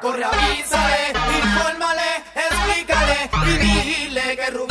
Corre, avísale, infórmale, explícale y dile que Rubio